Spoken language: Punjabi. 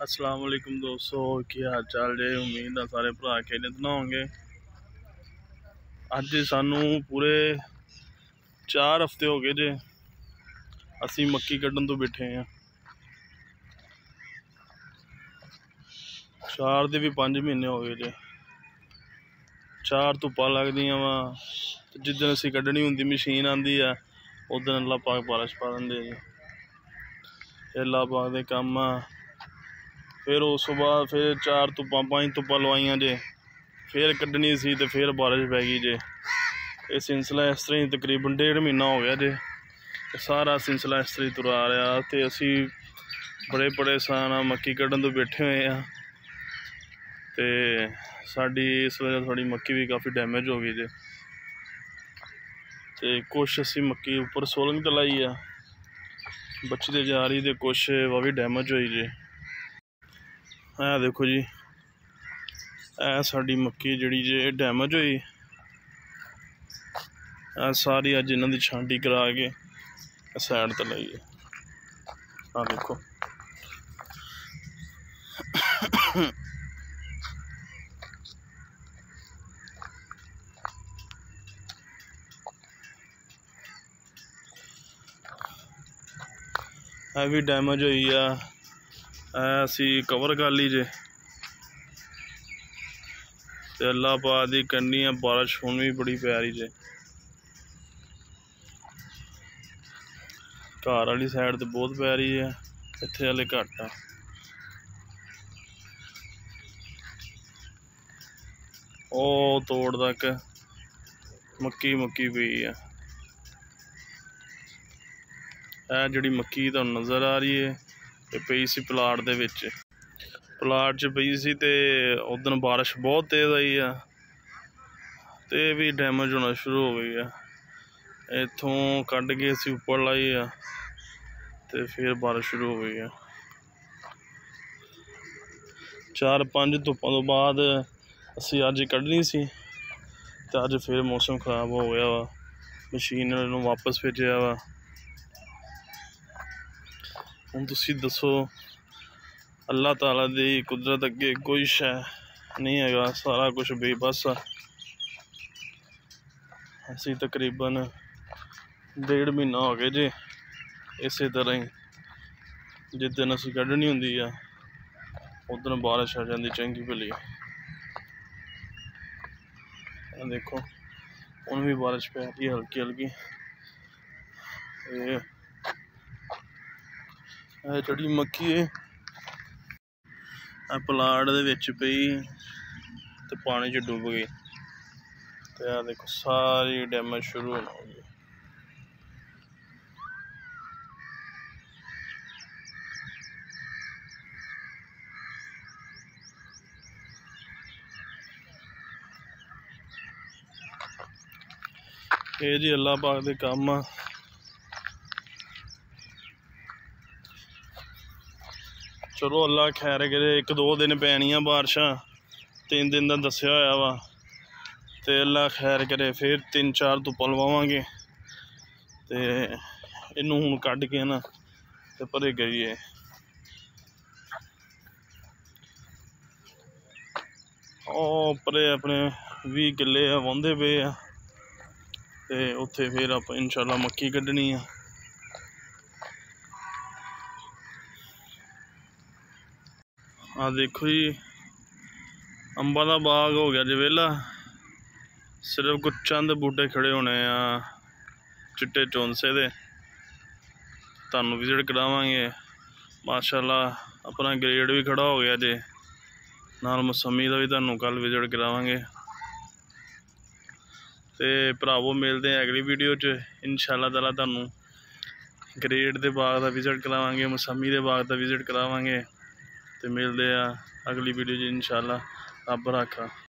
ਅਸਲਾਮ ਵਾਲੇਕੁਮ ਦੋਸਤੋ ਕੀ ਹਾਲ ਚਾਲ ਜੇ? ਉਮੀਦ ਆ ਸਾਰੇ ਭਰਾ ਖੇਡਤ ਨਾ ਹੋਣਗੇ। ਅੱਜ ਸਾਨੂੰ ਪੂਰੇ 4 ਹਫ਼ਤੇ ਹੋ ਗਏ ਜੇ ਅਸੀਂ ਮੱਕੀ ਕੱਢਣ ਤੋਂ ਬੈਠੇ ਆ ਚਾਰ ਦੇ ਵੀ 5 ਮਹੀਨੇ ਹੋ ਗਏ ਜੇ। ਚਾਰ ਧੁੱਪਾਂ ਲੱਗਦੀਆਂ ਵਾ ਜਿੱਦਣ ਅਸੀਂ ਕੱਢਣੀ ਹੁੰਦੀ, ਮਸ਼ੀਨ ਆਂਦੀ ਆ ਉਦੋਂ ਅੱਲਾ ਪਾਕ ਬਾਰਿਸ਼ ਪਾ ਦਿੰਦੇ ਜੀ। ਅੱਲਾ ਪਾਕ ਦੇ ਕੰਮ ਆ। ਫਿਰ ਉਸ ਤੋਂ ਬਾਅਦ ਫਿਰ ਚਾਰ ਧੁੱਪਾਂ, ਪੰਜ ਧੁੱਪਾਂ ਲਵਾਈਆਂ ਜੇ। ਫਿਰ ਕੱਢਣੀ ਸੀ ਤੇ ਫਿਰ ਬਾਰਿਸ਼ ਪੈ ਗਈ ਜੇ। ਇਹ ਸਿਲਸਿਲਾ ਇਸ ਤਰ੍ਹਾਂ ਹੀ ਤਕਰੀਬਨ ਡੇਢ ਮਹੀਨਾ ਹੋ ਗਿਆ ਜੇ। ਸਾਰਾ ਸਿਲਸਿਲਾ ਇਸ ਤਰ੍ਹਾਂ ਹੀ ਤੁਰ ਰਿਹਾ ਤੇ ਅਸੀਂ ਬੜੇ ਪਰੇਸ਼ਾਨ ਆ ਮੱਕੀ ਕੱਢਣ ਤੋਂ ਬੈਠੇ ਹੋਏ ਆ ਤੇ ਸਾਡੀ ਇਸ ਵਜ੍ਹਾ ਥੋੜੀ ਮੱਕੀ ਵੀ ਕਾਫੀ ਡੈਮੇਜ ਹੋ ਗਈ ਜੇ। ਤੇ ਕੁਛ ਅਸੀਂ ਮੱਕੀ ਉੱਪਰ ਸੋਲੰਗ ਤੇ ਲਾਈ ਆ। ਬਚਦੇ ਜਾ ਰਹੀ ਤੇ ਕੁਛ ਵਾ ਵੀ ਡੈਮੇਜ ਹੋਈ ਜੇ। ਇਹ ਦੇਖੋ ਜੀ। ਇਹ ਸਾਡੀ ਮੱਕੀ ਜਿਹੜੀ ਜੇ ਡੈਮੇਜ ਹੋਈ। ਇਹ ਸਾਰੀ ਅੱਜ ਇਹਨਾਂ ਦੀ ਛਾਂਟੀ ਕਰਾ ਕੇ ਸਾਈਡ ਤੇ ਲਈ ਆ ਦੇਖੋ। ਇਹ ਵੀ ਡੈਮੇਜ ਹੋਈ ਆ। ਇਹ ਅਸੀਂ ਕਵਰ ਕਰ ਲਈ ਜੇ। ਤੇ ਅੱਲਾ ਪਾ ਦੀ ਕੰਨੀ ਆ ਬਾਰਿਸ਼ ਹੁਣ ਵੀ ਬੜੀ ਪੈ ਰਹੀ ਜੇ। ਘਰ ਵਾਲੀ ਸਾਈਡ ਤੇ ਬਹੁਤ ਪੈ ਰਹੀ ਹੈ ਇੱਥੇ ਹਲੇ ਘੱਟ ਆ। ਉਹ ਤੋੜ ਤੱਕ ਮੱਕੀ ਮੱਕੀ ਪਈ ਆ। ਇਹ ਜਿਹੜੀ ਮੱਕੀ ਤੁਹਾਨੂੰ ਨਜ਼ਰ ਆ ਰਹੀ ਹੈ ਇਹ ਪਈ ਸੀ ਪਲਾਟ ਦੇ ਵਿੱਚ। ਪਲਾਟ 'ਚ ਪਈ ਸੀ ਤੇ ਉਦੋਂ ਬਾਰਿਸ਼ ਬਹੁਤ ਤੇਜ਼ ਆਈ ਆ। ਤੇ ਵੀ ਡੈਮੇਜ ਹੋਣਾ ਸ਼ੁਰੂ ਹੋ ਗਈ ਆ। ਇੱਥੋਂ ਕੱਢ ਕੇ ਅਸੀਂ ਉੱਪਰ ਲਾਈ ਆ ਤੇ ਫਿਰ ਬਾਰਿਸ਼ ਸ਼ੁਰੂ ਹੋ ਗਈ ਆ। ਚਾਰ ਪੰਜ ਧੁੱਪਾਂ ਤੋਂ ਬਾਅਦ ਅਸੀਂ ਅੱਜ ਕੱਢਣੀ ਸੀ ਤੇ ਅੱਜ ਫਿਰ ਮੌਸਮ ਖਰਾਬ ਹੋ ਗਿਆ ਵਾ। ਮਸ਼ੀਨ ਨੂੰ ਵਾਪਸ ਭੇਜਿਆ ਵਾ। ਹੁਣ ਤੁਸੀਂ ਦੱਸੋ, ਅੱਲਾਹ ਤਾਲਾ ਦੀ ਕੁਦਰਤ ਅੱਗੇ ਕੋਈ ਸ਼ੈ ਨਹੀਂ ਹੈਗਾ, ਸਾਰਾ ਕੁਝ ਬੇਬਸ ਆ। ਅਸੀਂ ਤਕਰੀਬਨ ਡੇਢ ਮਹੀਨਾ ਹੋ ਗਿਆ ਜੇ, ਇਸੇ ਤਰ੍ਹਾਂ ਹੀ। ਜਿੱਦਣ ਅਸੀਂ ਕੱਢਣੀ ਹੁੰਦੀ ਆ ਉਦੋਂ ਬਾਰਿਸ਼ ਆ ਜਾਂਦੀ ਚੰਗੀ ਭਲੀ। ਇਹ ਦੇਖੋ, ਹੁਣ ਵੀ ਬਾਰਿਸ਼ ਪੈ ਰਹੀ ਹੈ ਹਲਕੀ ਹਲਕੀ ਇਹ ਇਹ ਜਿਹੜੀ ਮੱਕੀ ਹੈ ਆ ਪਲਾਟ ਦੇ ਵਿੱਚ ਪਈ ਤੇ ਪਾਣੀ 'ਚ ਡੁੱਬ ਗਈ। ਤੇ ਆ ਦੇਖੋ, ਸਾਰੀ ਡੈਮੇਜ ਸ਼ੁਰੂ ਹੋਣਾ ਹੋ ਗਈ। ਇਹ ਜੀ ਅੱਲਾਹ ਪਾਕ ਦੇ ਕੰਮ ਆ। ਚਲੋ ਅੱਲਾ ਖੈਰ ਕਰੇ, ਇੱਕ ਦੋ ਦਿਨ ਪੈਣੀਆਂ ਬਾਰਿਸ਼ਾਂ, ਤਿੰਨ ਦਿਨ ਦਾ ਦੱਸਿਆ ਹੋਇਆ ਵਾ। ਤੇ ਅੱਲਾ ਖੈਰ ਕਰੇ, ਫਿਰ ਤਿੰਨ ਚਾਰ ਧੁੱਪਾਂ ਲਵਾਵਾਂਗੇ। ਤੇ ਇਹਨੂੰ ਹੁਣ ਕੱਢ ਕੇ ਨਾ ਤੇ ਪਰੇ ਗਈਏ ਉਹ ਪਰੇ ਆਪਣੇ 20 ਕਿੱਲੇ ਆ ਵਾਉਂਦੇ ਪਏ ਆ। ਤੇ ਉੱਥੇ ਫਿਰ ਆਪਾਂ ਇਨਸ਼ਾਅੱਲਾ ਮੱਕੀ ਕੱਢਣੀ ਆ। ਆ ਦੇਖੋ ਜੀ, ਅੰਬਾਂ ਦਾ ਬਾਗ ਹੋ ਗਿਆ ਜੇ ਵਿਹਲਾ। ਸਿਰਫ ਕੁਝ ਚੰਦ ਬੂਟੇ ਖੜੇ ਹੋਣੇ ਆ, ਚਿੱਟੇ ਚੌਂਸੇ ਦੇ। ਤੁਹਾਨੂੰ ਵਿਜ਼ਿਟ ਕਰਾਵਾਂਗੇ ਮਾਸ਼ਾਅੱਲਾ ਆਪਣਾ ਗ੍ਰੇਡ ਵੀ ਖੜਾ ਹੋ ਗਿਆ ਜੇ। ਨਾਲ ਮਸੰਮੀ ਦਾ ਵੀ ਤੁਹਾਨੂੰ ਕੱਲ ਵਿਜ਼ਿਟ ਕਰਾਵਾਂਗੇ। ਤੇ ਭਰਾਵੋ, ਮਿਲਦੇ ਆ ਅਗਲੀ ਵੀਡੀਓ 'ਚ। ਇਨਸ਼ਾਅੱਲਾ ਤਾਲਾ ਤੁਹਾਨੂੰ ਗ੍ਰੇਡ ਦੇ ਬਾਗ ਦਾ ਵਿਜ਼ਿਟ ਕਰਾਵਾਂਗੇ, ਮਸੰਮੀ ਦੇ ਬਾਗ ਦਾ ਵਿਜ਼ਿਟ ਕਰਾਵਾਂਗੇ। ਤੇ ਮਿਲਦੇ ਆ ਅਗਲੀ ਵੀਡੀਓ 'ਚ ਇਨਸ਼ਾਅੱਲਾ। ਰੱਬ ਰਾਖਾ।